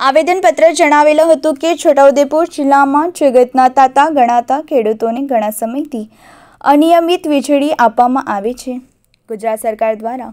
આવેદનપત્ર જણાવેલું હતું કે છોટાઉદેપુર જિલ્લામાં જગતના તાતા ગણાતા ખેડૂતોને ઘણા સમયથી અનિયમિત વીજળી આપવામાં આવે છે. ગુજરાત સરકાર દ્વારા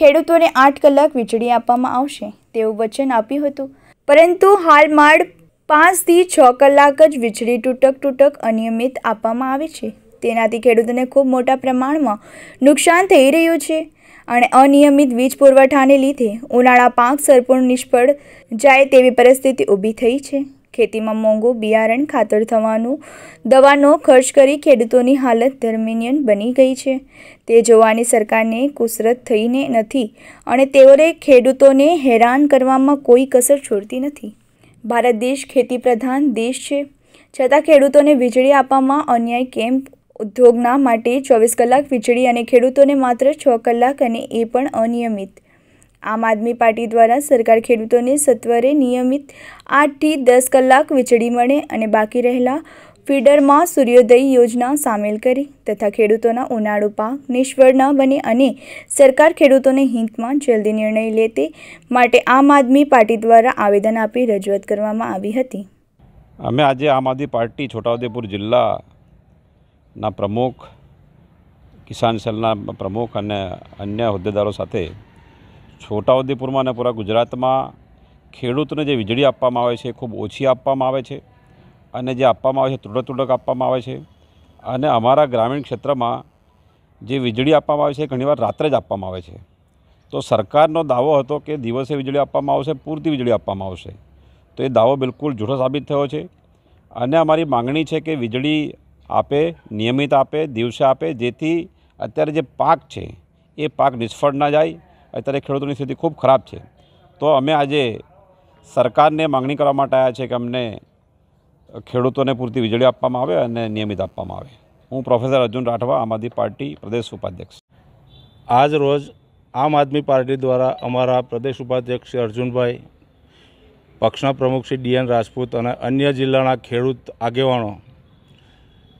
ખેડૂતોને આઠ કલાક વીજળી આપવામાં આવશે તેવું વચન આપ્યું હતું. પરંતુ હાલ માળ પાંચથી છ કલાક જ વીજળી તૂટક તૂટક અનિયમિત આપવામાં આવે છે. તેનાથી ખેડૂતોને ખૂબ મોટા પ્રમાણમાં નુકસાન થઈ રહ્યું છે. અને અનિયમિત વીજ પુરવઠાને લીધે ઉનાળા પાક સરપૂર્ણ નિષ્ફળ જાય તેવી પરિસ્થિતિ ઊભી થઈ છે. ખેતીમાં મોંઘું બિયારણ, ખાતર થવાનું, દવાનો ખર્ચ કરી ખેડૂતોની હાલત દરમિયાન બની ગઈ છે. તે જોવાની સરકારને કુસરત થઈને નથી અને તેઓએ ખેડૂતોને હેરાન કરવામાં કોઈ કસર છોડતી નથી. ભારત દેશ ખેતી પ્રધાન દેશ છે. છતાં ખેડૂતોને વીજળી આપવામાં અન્યાય કેમ ઉદ્યોગના માટે ચોવીસ કલાક વીજળી અને ખેડૂતોને માત્ર છ કલાક અને એ પણ અનિયમિત. આમ આદમી પાર્ટી દ્વારા સરકાર ખેડૂતોને સત્વરે નિયમિત આઠથી દસ કલાક વીજળી મળે અને બાકી રહેલા ફીડરમાં સૂર્યોદય યોજના સામેલ કરી તથા ખેડૂતોના ઉનાળુ પાક નિષ્ફળ ન બને અને સરકાર ખેડૂતોને હિતમાં જલ્દી નિર્ણય લે તે માટે આમ આદમી પાર્ટી દ્વારા આવેદન આપી રજૂઆત કરવામાં આવી હતી. અમે આજે આમ આદમી પાર્ટી છોટાઉદેપુર જિલ્લાના પ્રમુખ, કિસાન સેલના પ્રમુખ અને અન્ય હોદ્દેદારો સાથે છોટાઉદેપુરમાં અને પૂરા ગુજરાતમાં ખેડૂતને જે વીજળી આપવામાં આવે છે ખૂબ ઓછી આપવામાં આવે છે અને જે આપવામાં આવે છે તૂટક તૂટક આપવામાં આવે છે અને અમારા ગ્રામીણ ક્ષેત્રમાં જે વીજળી આપવામાં આવે છે એ ઘણીવાર રાત્રે જ આપવામાં આવે છે. તો સરકારનો દાવો હતો કે દિવસે વીજળી આપવામાં આવશે, પૂરતી વીજળી આપવામાં આવશે. તો એ દાવો બિલકુલ જૂઠો સાબિત થયો છે. અને અમારી માંગણી છે કે વીજળી આપે, નિયમિત આપે, દિવસે આપે, જેથી અત્યારે જે પાક છે, એ પાક નિષ્ફળ ના જાય. અત્યારે ખેડૂતોની સ્થિતિ ખૂબ ખરાબ છે. તો અમે આજે સરકારને માંગણી કરવા માટે આવ્યા છે કે અમને ખેડૂતોને પૂરતી વીજળી આપવામાં આવે અને નિયમિત આપવામાં આવે. હું પ્રોફેસર અર્જુન રાઠવા, આમ આદમી પાર્ટી પ્રદેશ ઉપાધ્યક્ષ. આજ રોજ આમ આદમી પાર્ટી દ્વારા અમારા પ્રદેશ ઉપાધ્યક્ષ શ્રી અર્જુનભાઈ, પક્ષના પ્રમુખ શ્રી ડીએન રાજપૂત અને અન્ય જિલ્લાના ખેડૂત આગેવાનો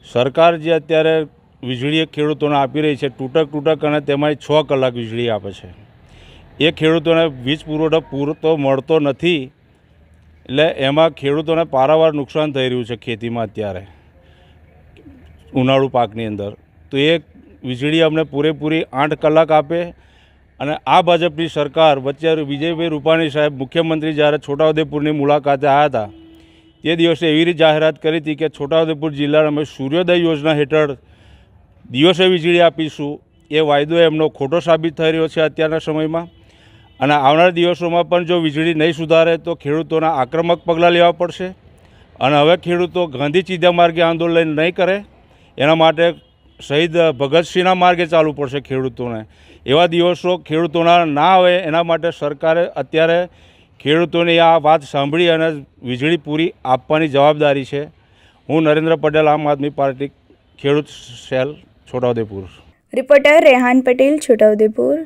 સરકાર જે અત્યારે વીજળી ખેડૂતોને આપી રહી છે, તૂટક તૂટક અને તેમાં છ કલાક વીજળી આપે છે. એ ખેડૂતોને વીજ પુરવઠો પૂરતો મળતો નથી, એટલે એમાં ખેડૂતોને પારાવાર નુકસાન થઈ રહ્યું છે ખેતીમાં અત્યારે, ઉનાળુ પાકની અંદર. તો એ વીજળી અમને પૂરેપૂરી આઠ કલાક આપે અને આ ભાજપની સરકાર વચ્ચે વિજયભાઈ રૂપાણી સાહેબ મુખ્યમંત્રી જ્યારે છોટાઉદેપુરની મુલાકાતે આવ્યા હતા તે દિવસે એવી રીતે જાહેરાત કરી હતી કે છોટાઉદેપુર જિલ્લાના અમે સૂર્યોદય યોજના હેઠળ દિવસે વીજળી આપીશું. એ વાયદો એમનો ખોટો સાબિત થઈ રહ્યો છે અત્યારના સમયમાં. અને આવનારા દિવસોમાં પણ જો વીજળી નહીં સુધારે તો ખેડૂતોના આક્રમક પગલાં લેવા પડશે. અને હવે ખેડૂતો ગાંધી ચીધા માર્ગે આંદોલન નહીં કરે, એના માટે શહીદ ભગતસિંહના માર્ગે ચાલવું પડશે ખેડૂતોને. એવા દિવસો ખેડૂતોના ના આવે એના માટે સરકારે અત્યારે ખેડૂતોની આ વાત સાંભળી અને વીજળી પૂરી આપવાની જવાબદારી છે. હું નરેન્દ્ર પટેલ, આમ આદમી પાર્ટી ખેડૂત સેલ, છોટાઉદેપુર. રિપોર્ટર રેહાન પટેલ, છોટાઉદેપુર.